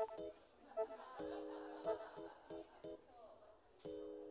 Thank you.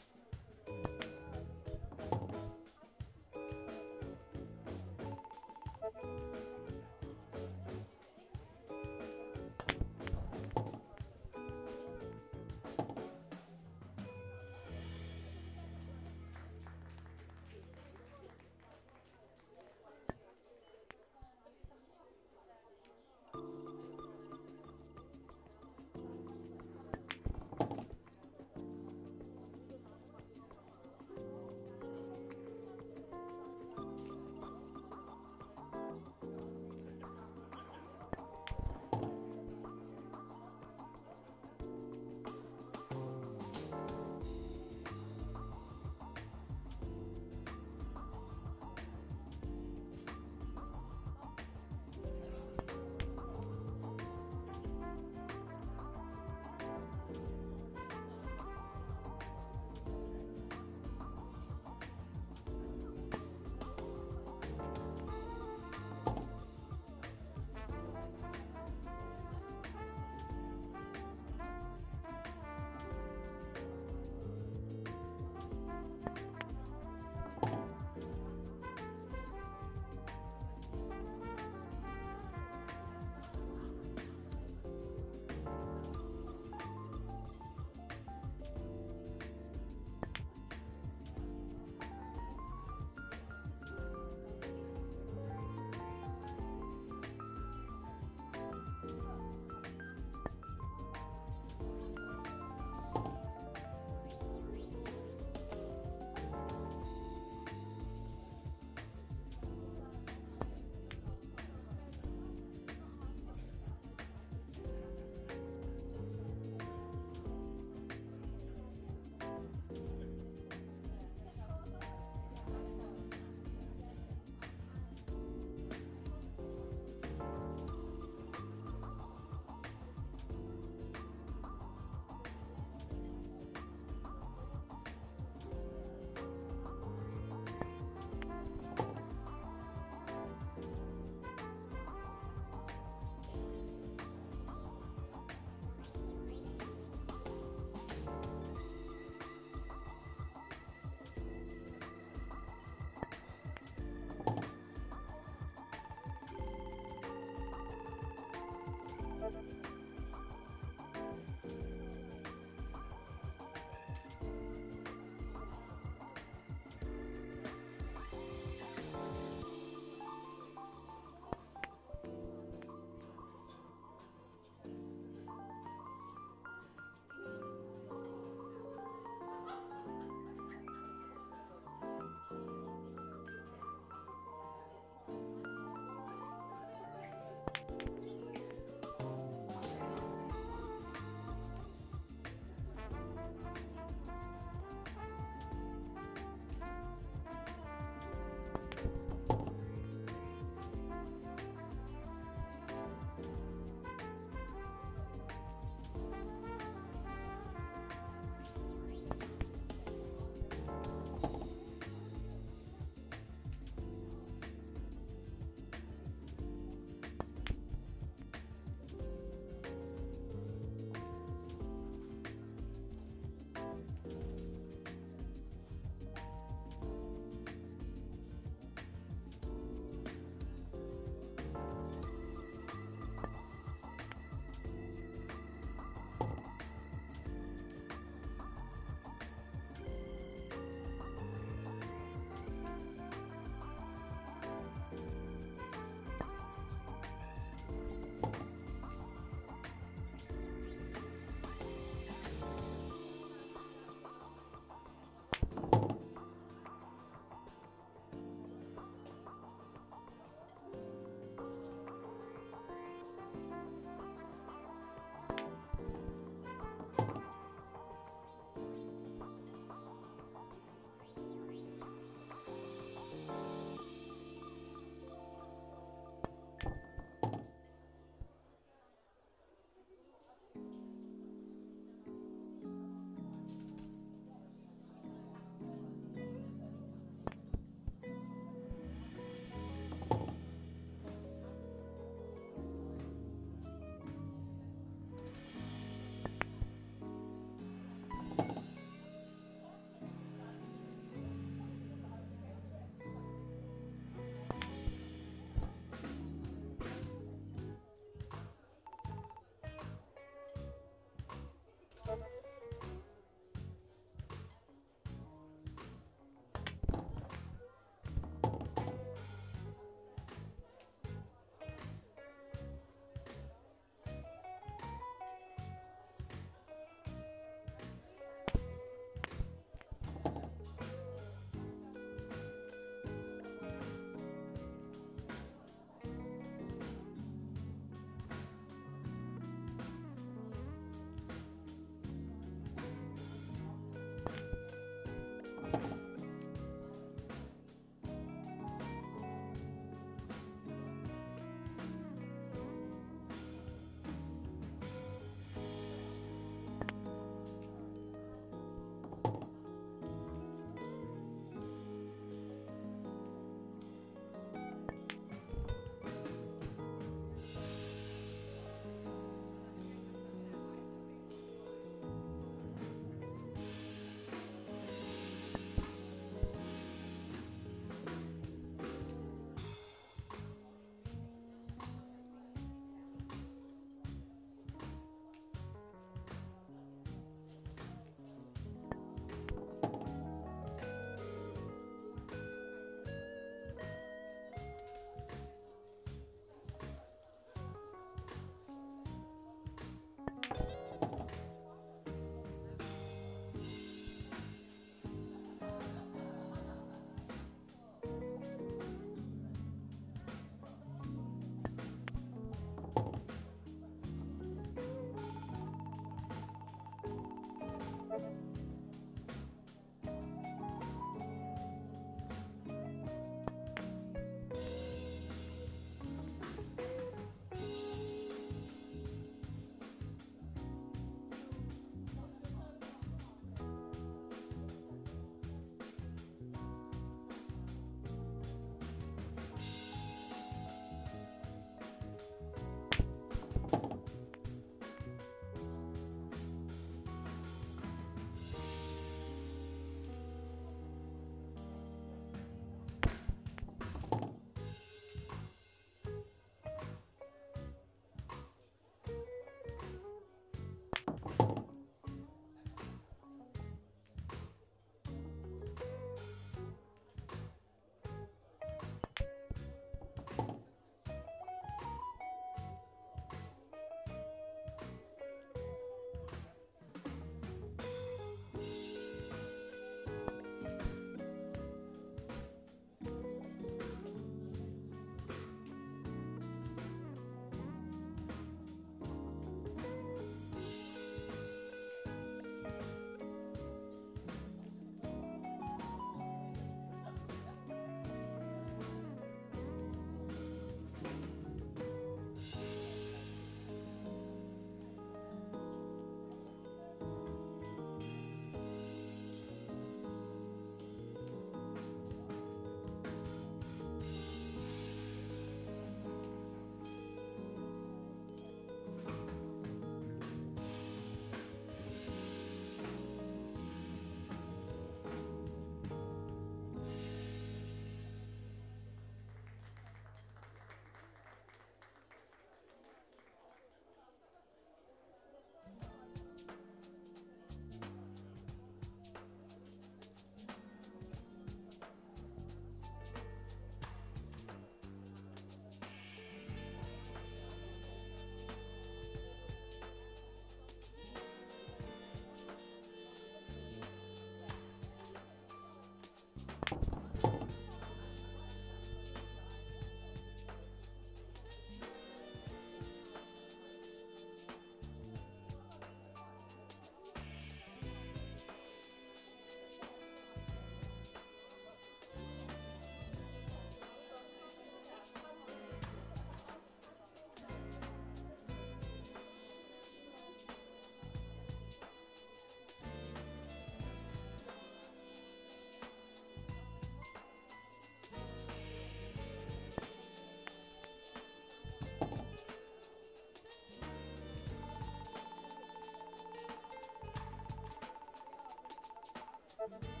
Bye-bye.